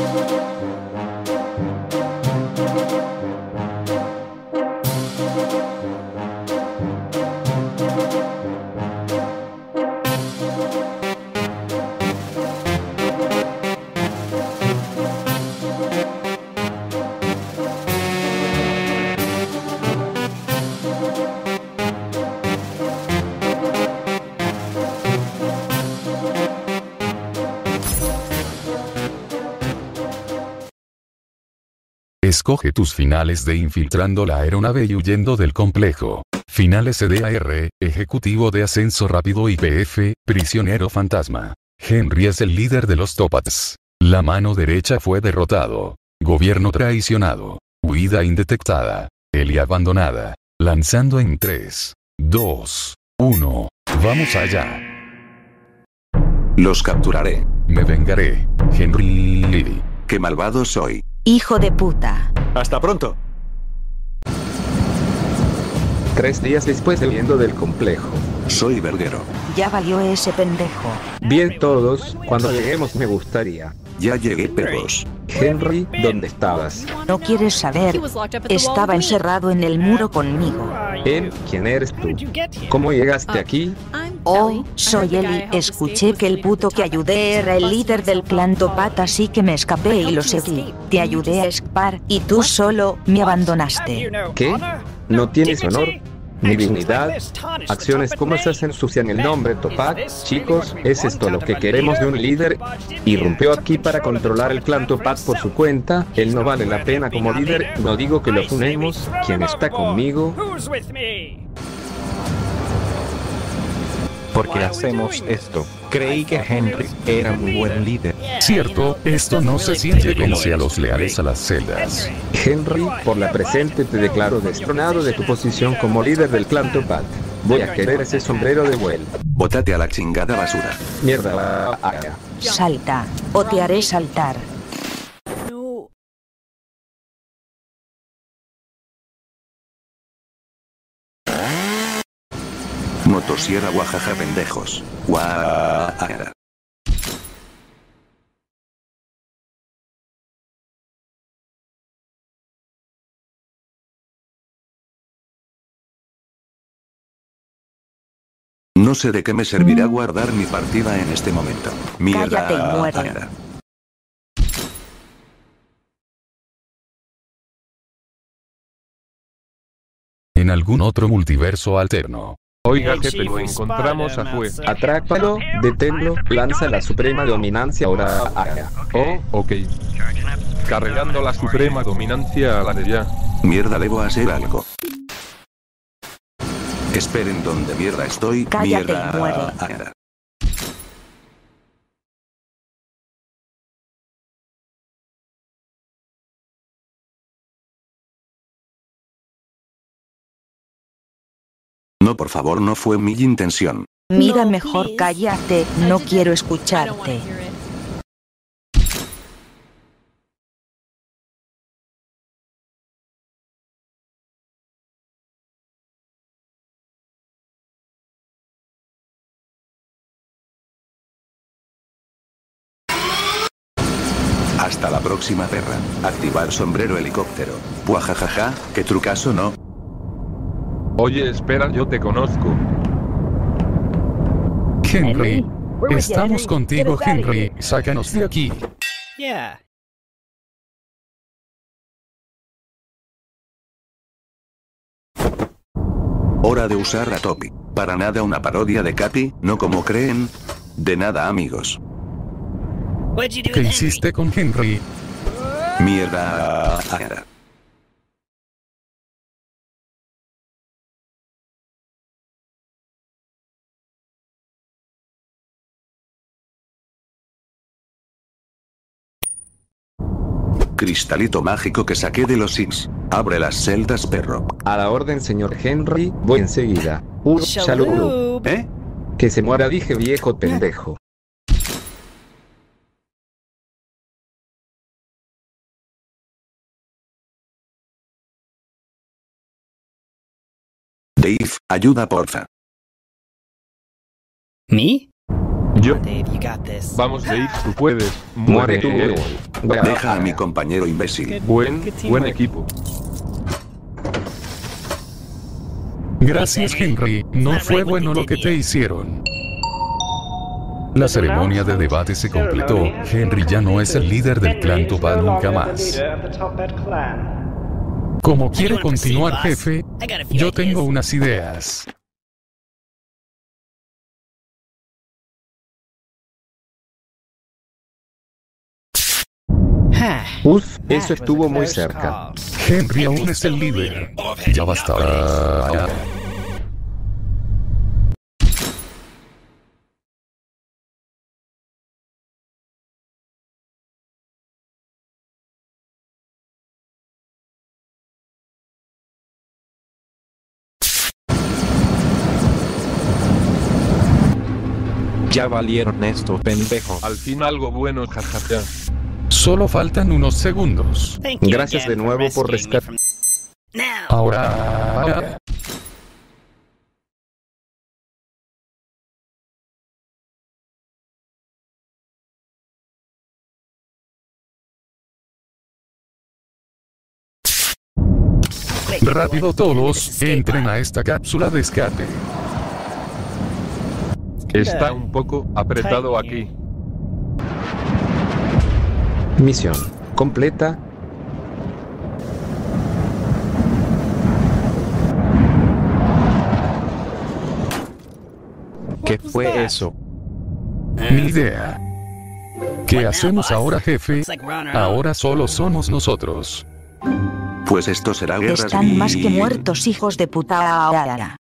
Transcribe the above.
Música Escoge tus finales de infiltrando la aeronave y huyendo del complejo. Finales CDAR, Ejecutivo de Ascenso Rápido IPF, Prisionero Fantasma. Henry es el líder de los Topats. La mano derecha fue derrotado. Gobierno traicionado. Huida indetectada. Eli abandonada. Lanzando en 3, 2, 1. Vamos allá. Los capturaré. Me vengaré. Henry. Qué malvado soy. Hijo de puta. Hasta pronto. Tres días después huyendo del complejo. Soy verguero. Ya valió ese pendejo. Bien todos, cuando lleguemos me gustaría. Ya llegué, perros. Henry, ¿dónde estabas? No quieres saber. Estaba encerrado en el muro conmigo. Em, ¿quién eres tú? ¿Cómo llegaste aquí? Oh, soy Eli. Escuché que el puto que ayudé era el líder del clan Topat, así que me escapé y lo seguí. Te ayudé a escapar y tú solo me abandonaste. ¿Qué? ¿No tienes honor? ¿Ni dignidad? Acciones como esas ensucian el nombre Topat. Chicos, ¿es esto lo que queremos de un líder? Irrumpió aquí para controlar el clan Topat por su cuenta. Él no vale la pena como líder. No digo que lo funemos. ¿Quién está conmigo? ¿Por qué hacemos esto? Creí que Henry era un buen líder. Cierto, esto no se siente como a los leales a las celdas. Henry, por la presente te declaro destronado de tu posición como líder del clan Topat. Voy a querer ese sombrero de vuelta. Bótate a la chingada basura. Mierda. Salta, o te haré saltar. Motosierra guajaja pendejos. Guajaja. No sé de qué me servirá guardar mi partida en este momento. Mierda. Cállate y muere. En algún otro multiverso alterno. Oiga jefe, lo encontramos a Jue. Atrápalo, deténlo, lanza la suprema dominancia ahora. haga. Oh, ok. Cargando la suprema dominancia a la de ya. Mierda, debo hacer algo. Esperen donde mierda estoy. Cállate y mierda. muere. No, por favor, no fue mi intención. Mira, mejor cállate, no quiero escucharte. Hasta la próxima perra. Activar sombrero helicóptero. Puajajaja, qué trucazo no. Oye, espera, yo te conozco. Henry. Estamos contigo, Henry. Sácanos de aquí. Yeah. Hora de usar a Topi. Para nada una parodia de Katy, no como creen. De nada amigos. ¿Qué hiciste con Henry? Mierda. Cristalito mágico que saqué de los Sims. Abre las celdas, perro. A la orden, señor Henry, voy enseguida. Un saludo. ¿Eh? Que se muera, dije viejo pendejo. Dave, ayuda porfa. Me? Yo. Dave, you got this. Vamos, Dave, tú puedes. Muere tú. Deja a mi compañero imbécil. Buen, buen equipo. Gracias Henry, no fue bueno lo que te hicieron. La ceremonia de debate se completó, Henry ya no es el líder del clan Topaz nunca más. Como quiere continuar jefe, yo tengo unas ideas. Uf, eso estuvo muy cerca. Henry aún es el líder. Ya bastará. Ya valieron esto, pendejo. Al fin algo bueno, jajaja. Solo faltan unos segundos. Gracias de nuevo por rescuing me rescat- from- Now. Ahora... Rápido todos, entren a esta cápsula de escape. Está un poco apretado aquí. Misión completa. ¿Qué fue eso? Ni idea. ¿Qué hacemos ahora, jefe? Ahora solo somos nosotros. Pues esto será guerra Están más que muertos hijos de puta.